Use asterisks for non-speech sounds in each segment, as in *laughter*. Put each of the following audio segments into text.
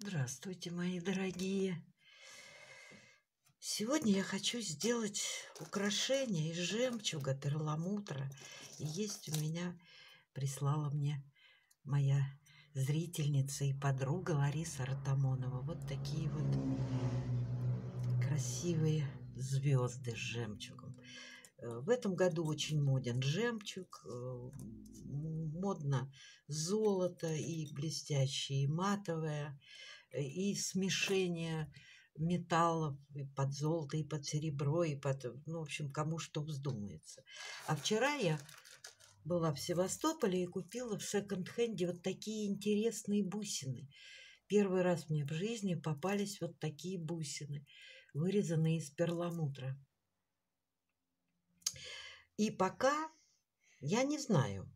Здравствуйте, мои дорогие! Сегодня я хочу сделать украшение из жемчуга, перламутра. И есть у меня, прислала мне моя зрительница и подруга Лариса Ратамонова. Вот такие вот красивые звезды с жемчугом. Э, в этом году очень моден жемчуг, э, модно золото и блестящее, и матовое, э, и смешение металлов и под золото, и под серебро, и под, ну, в общем, кому что вздумается. А вчера я была в Севастополе и купила в секонд-хенде вот такие интересные бусины. Первый раз мне в жизни попались вот такие бусины, вырезанные из перламутра. И пока я не знаю,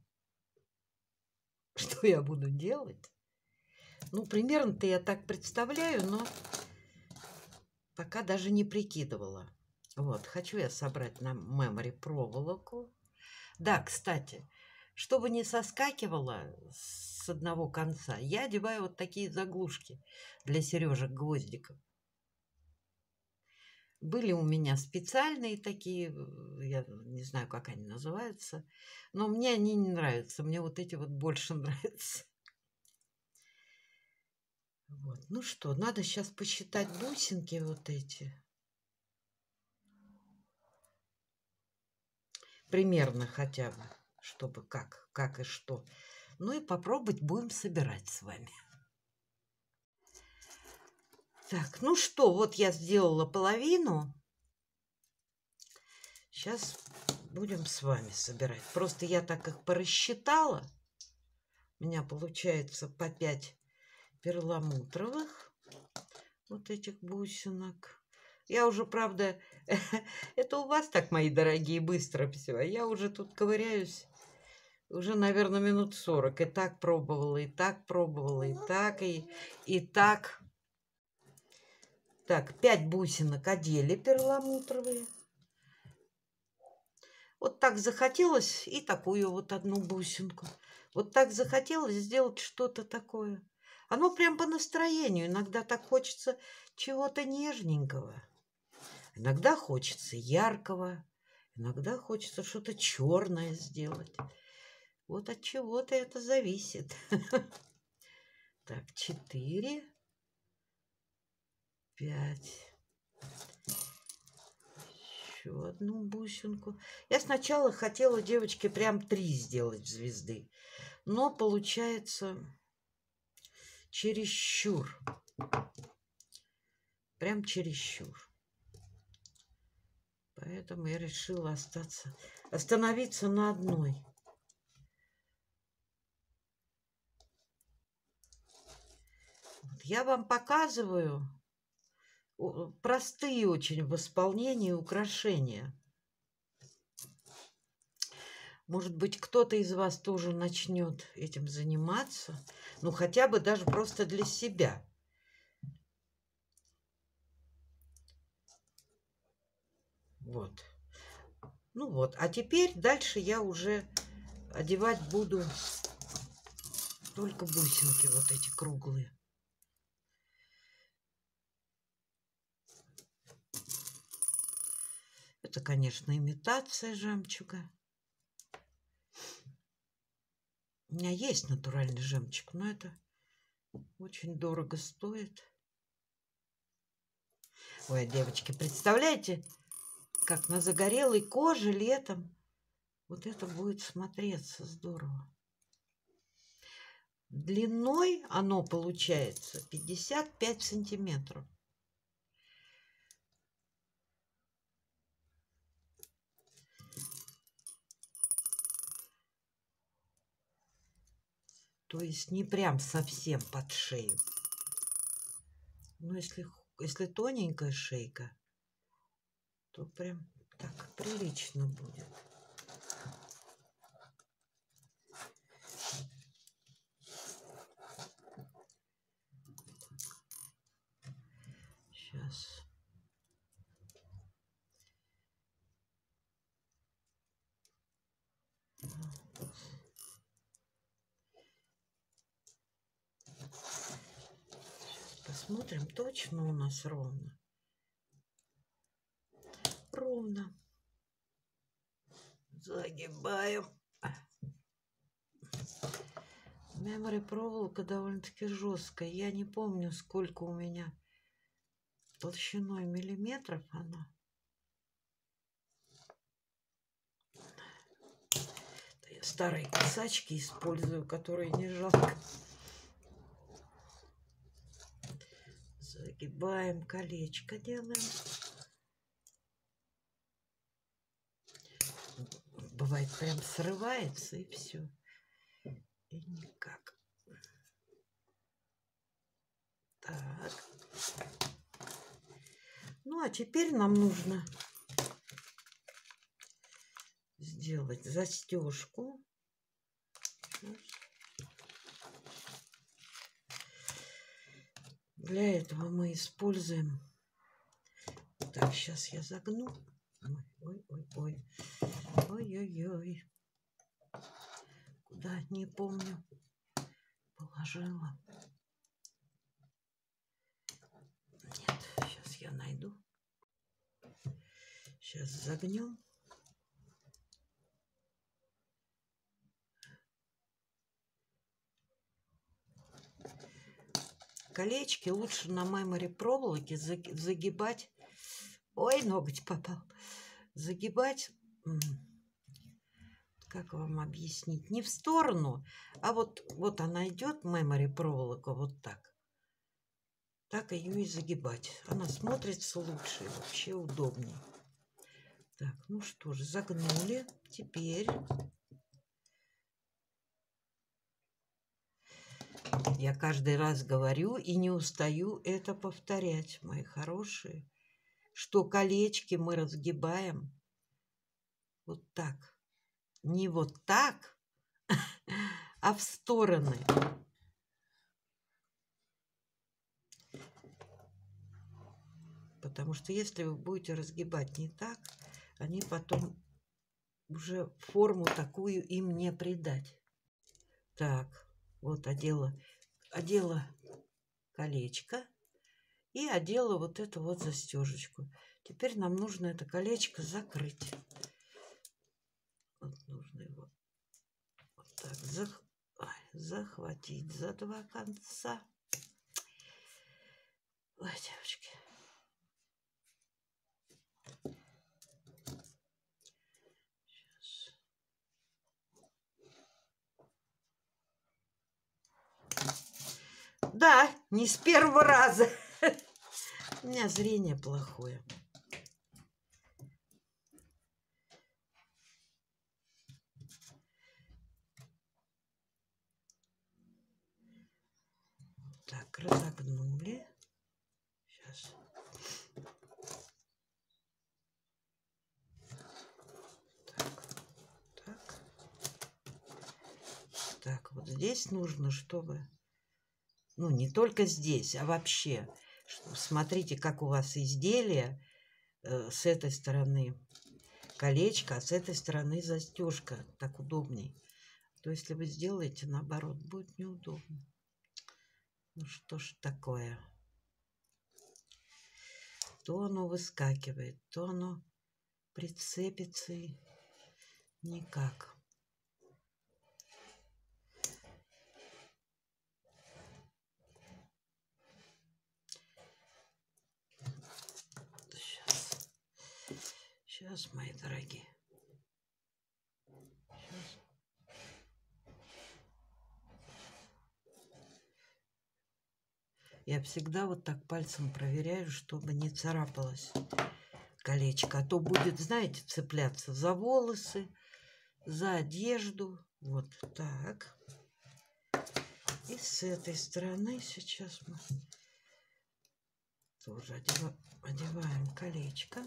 *laughs* что я буду делать. Ну, примерно-то я так представляю, но пока даже не прикидывала. Вот, хочу я собрать на мемори проволоку. Да, кстати, чтобы не соскакивало с одного конца, я одеваю вот такие заглушки для сережек гвоздиков. Были у меня специальные такие, я не знаю, как они называются, но мне они не нравятся. Мне вот эти вот больше *laughs* нравятся. Вот. Ну что, надо сейчас посчитать бусинки вот эти. Примерно хотя бы, чтобы как, как и что. Ну и попробовать будем собирать с вами. Так, ну что, вот я сделала половину. Сейчас будем с вами собирать. Просто я так их порасчитала. У меня получается по 5 перламутровых вот этих бусинок. Я уже, правда, *laughs* это у вас так, мои дорогие, быстро все. А я уже тут ковыряюсь уже, наверное, минут 40. И так пробовала, и так пробовала, и так, и, и так. Так, 5 бусинок одели перламутровые. Вот так захотелось и такую вот одну бусинку. Вот так захотелось сделать что-то такое. Оно прям по настроению. Иногда так хочется чего-то нежненького. Иногда хочется яркого. Иногда хочется что-то черное сделать. Вот от чего-то это зависит. *laughs* Так, четыре пять. Еще одну бусинку. Я сначала хотела девочке прям три сделать звезды. Но получается чересчур. Прям чересчур. Поэтому я решила остаться, остановиться на одной. Я вам показываю простые очень в исполнении украшения. Может быть, кто-то из вас тоже начнет этим заниматься. Ну, хотя бы даже просто для себя. Вот. Ну вот. А теперь дальше я уже одевать буду только бусинки вот эти круглые. Это, конечно, имитация жемчуга. У меня есть натуральный жемчуг, но это очень дорого стоит. Ой, девочки, представляете, как на загорелой коже летом вот это будет смотреться здорово. Длиной оно получается 55 сантиметров. То есть не прям совсем под шею. Но если, если тоненькая шейка, то прям так прилично будет. Сейчас. Uh-huh. Посмотрим, точно у нас ровно. Ровно. Загибаем. Мемори проволока довольно-таки жесткая. Я не помню, сколько у меня толщиной миллиметров она. Старые косачки использую, которые не жалко. Загибаем колечко, делаем. Бывает, прям срывается и все. И никак. Так. Ну, а теперь нам нужно сделать застежку. Для этого мы используем... Так, сейчас я загну. Ой, ой, ой, ой. Ой-ой-ой. Куда, не помню. Положила. Нет, сейчас я найду. Сейчас загнем. Колечки лучше на мемори проволоке загибать. Ой, ноготь попал. Загибать, как вам объяснить, не в сторону, а вот, вот она идет, мемори проволока, вот так. Так ее и загибать. Она смотрится лучше, вообще удобнее. Так, ну что же, загнули. Теперь Я каждый раз говорю и не устаю это повторять, мои хорошие, что колечки мы разгибаем вот так. Не вот так, *laughs* а в стороны. Потому что если вы будете разгибать не так, они потом уже форму такую им не придать. Так, вот одела, одела колечко и одела вот эту вот застежечку. Теперь нам нужно это колечко закрыть. Вот нужно его вот так зах... захватить за два конца. Ой, девочки. Да, не с первого раза. *laughs* У меня зрение плохое. Так, разогнули. Сейчас. Так, так. Так, вот здесь нужно, чтобы ну, не только здесь, а вообще. Смотрите, как у вас изделие э, с этой стороны колечко, а с этой стороны застежка. Так удобней. То если вы сделаете наоборот, будет неудобно. Ну что ж такое? То оно выскакивает, то оно прицепится и никак. Сейчас, мои дорогие. Сейчас. Я всегда вот так пальцем проверяю, чтобы не царапалось колечко. А то будет, знаете, цепляться за волосы, за одежду. Вот так. И с этой стороны сейчас мы тоже одеваем колечко.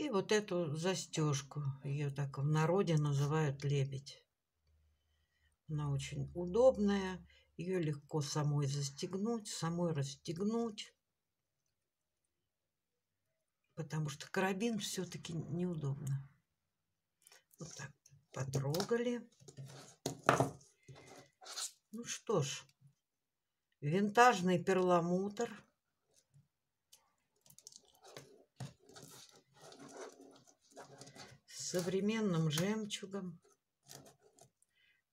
И вот эту застежку, ее так в народе называют лебедь. Она очень удобная, ее легко самой застегнуть, самой расстегнуть. потому что карабин все-таки неудобно. Вот так потрогали. Ну что ж, винтажный перламутр. С современным жемчугом.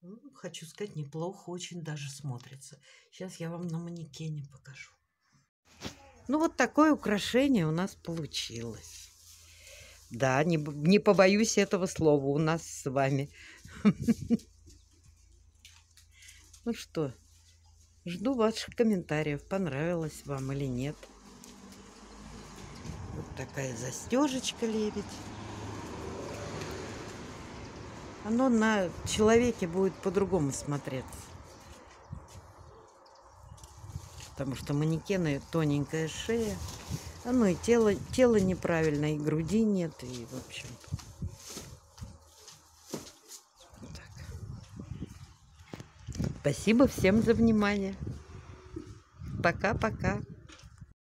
Ну, хочу сказать, неплохо очень даже смотрится. Сейчас я вам на манекене покажу. Ну, вот такое украшение у нас получилось. Да, не, не побоюсь этого слова у нас с вами. *laughs* Ну что, жду ваших комментариев, понравилось вам или нет. Вот такая застежечка лебедь. Оно на человеке будет по-другому смотреться. Потому что манекены тоненькая шея. Оно и тело, тело неправильно, и груди нет, и в общем. Спасибо всем за внимание. Пока-пока.